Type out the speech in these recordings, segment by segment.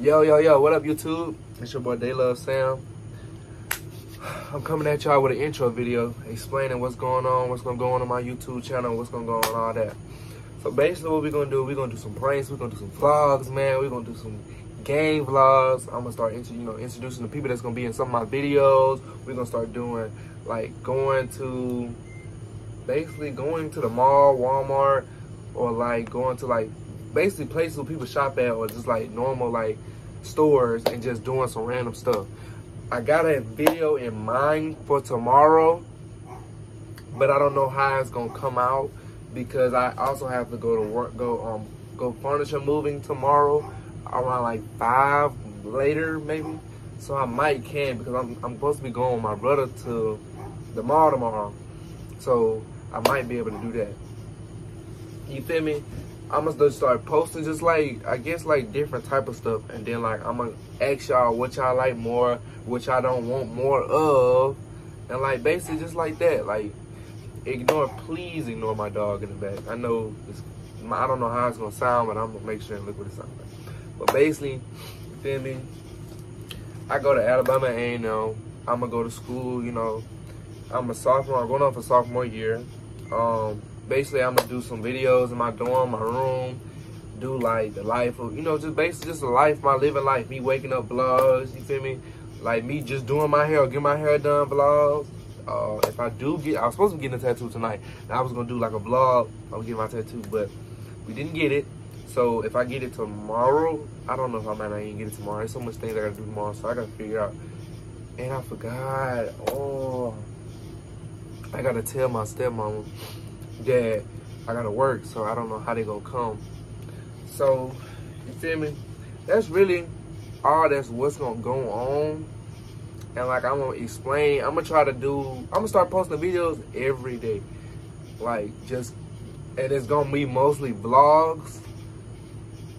Yo, yo, yo, what up, YouTube? It's your boy They Love Sam. I'm coming at y'all with an intro video explaining what's going on, what's gonna go on on my YouTube channel, what's gonna go on, all that. So basically, what we're gonna do, we're gonna do some pranks, we're gonna do some vlogs, man. We're gonna do some game vlogs. I'm gonna start, you know, introducing the people that's gonna be in some of my videos. We're gonna start doing like going to, basically going to the mall, Walmart, or like going to like basically places where people shop at, or just like normal like stores and just doing some random stuff. I got a video in mind for tomorrow, but I don't know how it's gonna come out because I also have to go to work, go um, go furniture moving tomorrow around like five later maybe. So I might can because I'm I'm supposed to be going with my brother to the mall tomorrow. So I might be able to do that. You feel me? I'm gonna just start posting just like I guess like different type of stuff and then like I'm gonna ask y'all what y'all like more, what y'all don't want more of, and like basically just like that. Like ignore please ignore my dog in the back. I know it's I don't know how it's gonna sound, but I'm gonna make sure and look what it sounds like. But basically, you feel me? I go to Alabama A&M. I'm gonna go to school, you know. I'm a sophomore, I'm going on for sophomore year. Um, basically I'm gonna do some videos in my dorm, my room, do like the life of, you know, just basically just a life, my living life, me waking up vlogs, you feel me? Like me just doing my hair get my hair done vlogs. Uh, if I do get, I was supposed to be getting a tattoo tonight. I was gonna do like a vlog, I was getting my tattoo, but we didn't get it. So if I get it tomorrow, I don't know if I might not even get it tomorrow. There's so much things I gotta do tomorrow, so I gotta figure out. And I forgot, oh, I gotta tell my stepmom that I gotta work, so I don't know how they gonna come. So, you feel me? That's really all that's what's gonna go on. And like I'm gonna explain, I'm gonna try to do, I'm gonna start posting videos every day. Like just, and it's gonna be mostly vlogs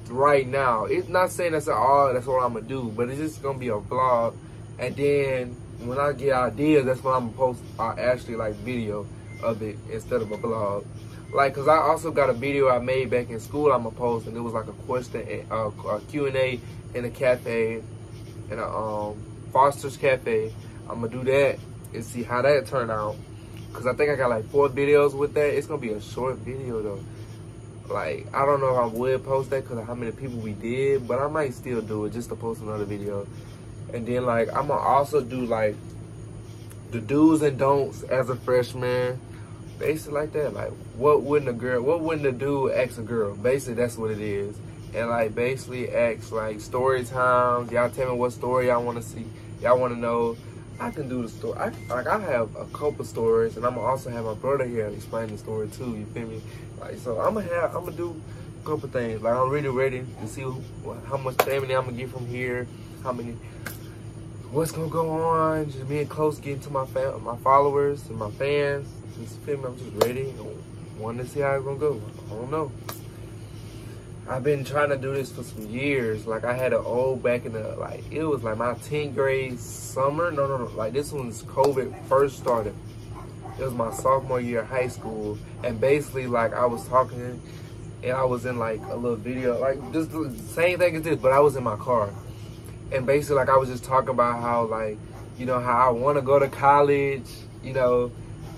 right now. It's not saying that's all, that's what I'm gonna do, but it's just gonna be a vlog. And then when I get ideas, that's when I'm gonna post I actually like video of it instead of a blog. Like, cause I also got a video I made back in school. I'm gonna post, and it was like a question, uh, a Q and A in a cafe, in a um, Foster's Cafe. I'm gonna do that and see how that turned out. Cause I think I got like four videos with that. It's gonna be a short video though. Like, I don't know if I would post that because of how many people we did, but I might still do it just to post another video. And then like, I'm gonna also do like the do's and don'ts as a freshman basically like that. Like, what wouldn't a girl, what wouldn't a dude ask a girl? Basically, that's what it is. And like, basically ask like story times. Y'all tell me what story y'all want to see. Y'all want to know. I can do the story. I, like, I have a couple stories, and I'm gonna also have my brother here explain the story too. You feel me? Like, so I'm gonna have, I'm gonna do a couple things. Like, I'm really ready to see how much family I'm gonna get from here. How many what's gonna go on, just being close, getting to my fam my followers and my fans. Just feel me, I'm just ready. Want to see how it's gonna go. I don't know. I've been trying to do this for some years. Like I had an old back in the like it was like my 10th grade summer. No, no, no. Like this one's COVID first started. It was my sophomore year of high school, and basically like I was talking, and I was in like a little video, like just the same thing as this, but I was in my car, and basically like I was just talking about how like you know how I want to go to college, you know,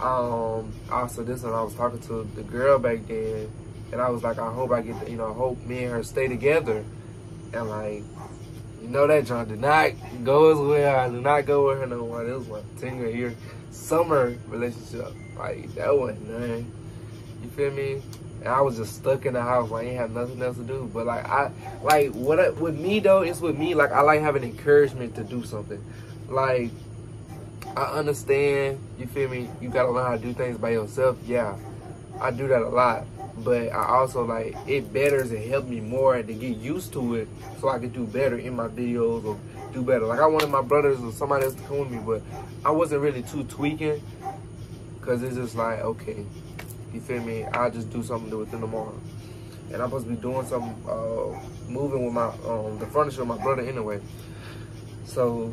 um, also this one I was talking to the girl back then, and I was like, I hope I get, to, you know, hope me and her stay together, and like, you know that John did not go as well. I did not go with her no one. It was my ten year summer relationship. Like that wasn't nothing. You feel me? And I was just stuck in the house. Like I ain't have nothing else to do. But like I like what with me though, it's with me. Like I like having encouragement to do something. Like I understand, you feel me, you gotta learn how to do things by yourself. Yeah, I do that a lot. But I also like, it betters and help me more to get used to it so I can do better in my videos or do better. Like I wanted my brothers or somebody else to come with me, but I wasn't really too tweaking because it's just like, okay, you feel me? I'll just do something within tomorrow. And I'm supposed to be doing some, uh, moving with my, um, the furniture with my brother anyway. So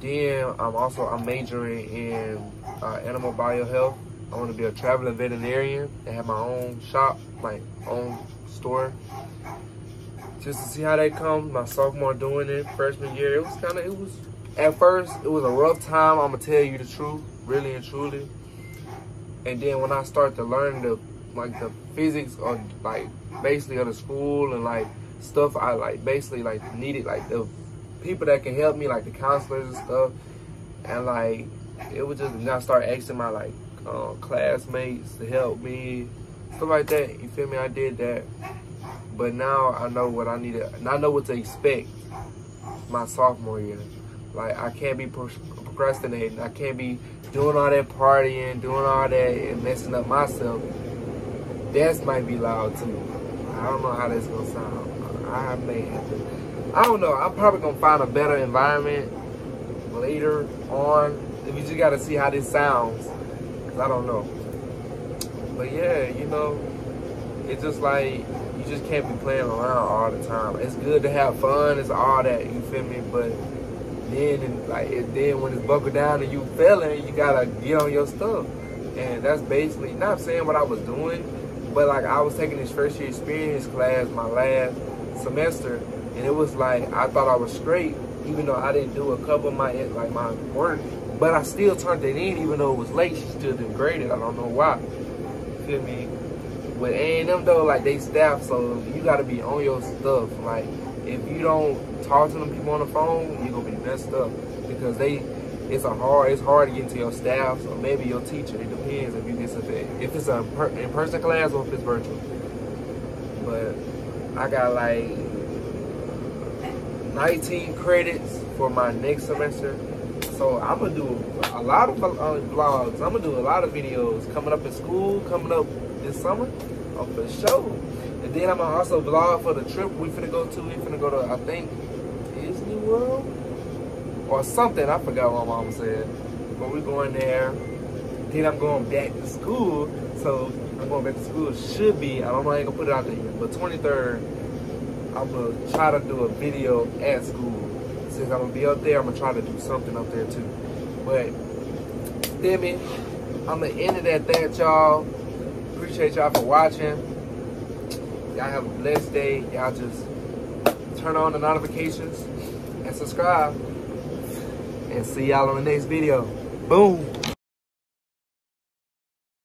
then I'm also I'm majoring in uh, animal biohealth. I want to be a traveling veterinarian and have my own shop, my own store. just to see how that comes. My sophomore doing it, freshman year, it was kind of, it was, at first, it was a rough time. I'm gonna tell you the truth, really and truly. And then when I start to learn the, like the physics or like basically of the school and like stuff I like basically like needed like the people that can help me like the counselors and stuff. And like it was just now start asking my like uh, classmates to help me stuff like that you feel me? I did that. But now I know what I need to and I know what to expect my sophomore year. Like I can't be procrastinating. I can't be doing all that partying doing all that and messing up myself. That might be loud too. I don't know how that's gonna sound. I may have to I don't know I'm probably gonna find a better environment later on we just gotta see how this sounds. I don't know. But yeah, you know, it's just like you just can't be playing around all the time. It's good to have fun, it's all that, you feel me? But then and like then when it's buckled down and you failing, you gotta get on your stuff. And that's basically not saying what I was doing, but like I was taking this first year experience class my last semester and it was like I thought I was straight even though I didn't do a couple of my like my work but I still turned it in even though it was late. She still didn't grade it. I don't know why. Feel me? With A&M though, like they staff, so you gotta be on your stuff. Like if you don't talk to them people on the phone, you're gonna be messed up because they. It's a hard. It's hard to get into your staff or maybe your teacher. It depends if you get. If it's a in-person class or if it's virtual. But I got like 19 credits for my next semester so I'm gonna do a lot of uh, vlogs. I'm gonna do a lot of videos coming up in school, coming up this summer, oh, for sure. And then I'm gonna also vlog for the trip we finna go to. We finna go to I think Disney World or something. I forgot what my mom said. But we going there. Then I'm going back to school. So I'm going back to school. Should be. I don't know. I ain't gonna put it out there. But 23rd, I'm gonna try to do a video at school since I'm gonna be up there, I'm gonna try to do something up there too. But damn it, I'm gonna end it at that, y'all. Appreciate y'all for watching. Y'all have a blessed day. Y'all just turn on the notifications and subscribe. And see y'all on the next video. Boom.